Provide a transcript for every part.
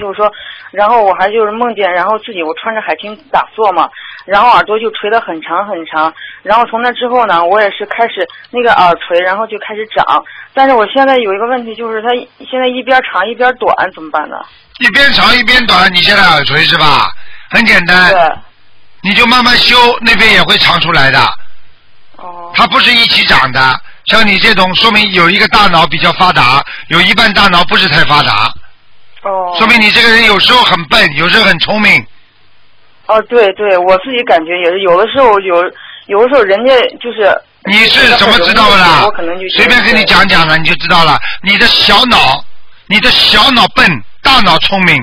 就是说，然后我还就是梦见，然后自己我穿着海青打坐嘛，然后耳朵就垂得很长很长，然后从那之后呢，我也是开始那个耳垂，然后就开始长，但是我现在有一个问题，就是它现在一边长一边短，怎么办呢？一边长一边短，你现在耳垂是吧？很简单，对，你就慢慢修，那边也会长出来的。哦，它不是一起长的。像你这种，说明有一个大脑比较发达，有一半大脑不是太发达，哦，说明你这个人有时候很笨，有时候很聪明。哦，对对，我自己感觉也是，有的时候有，有的时候人家就是。你是怎么知道的啦我可能就？随便跟你讲讲了，你就知道了。你的小脑，你的小脑笨，大脑聪明，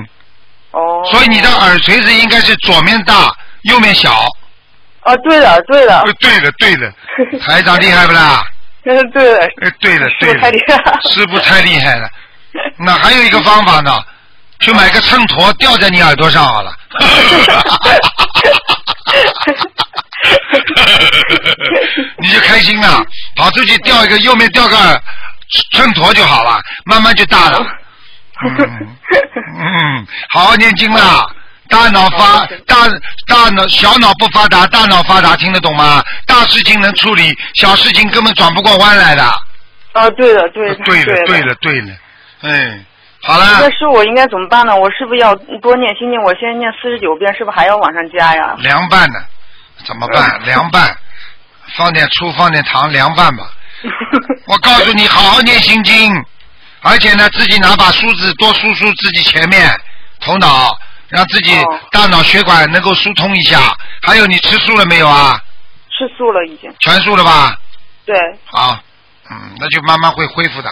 哦。所以你的耳垂子应该是左面大，右面小。哦，对的，对的。对的，对的，台长厉害不啦？嗯，对了。哎，对的，对的。师傅太厉害了。师傅太厉害了。那还有一个方法呢，去买个秤砣吊在你耳朵上好了。你就开心了，跑出去吊一个，右面吊个秤砣就好了，慢慢就大了。嗯，嗯，好好念经啦。大脑发大大脑小脑不发达，大脑发达，听得懂吗？大事情能处理，小事情根本转不过弯来的。啊，对了，对了，对了，对了，对了，哎，好了。那师傅，我应该怎么办呢？我是不是要多念心经？我现在念四十九遍，是不是还要往上加呀？凉拌的，怎么办？凉拌，放点醋，放点糖，凉拌吧。我告诉你，好好念心经，而且呢，自己拿把梳子多梳梳自己前面头脑，让自己大脑血管能够疏通一下。还有，你吃素了没有啊？吃素了，已经。全素了吧？对。好，嗯，那就慢慢会恢复的。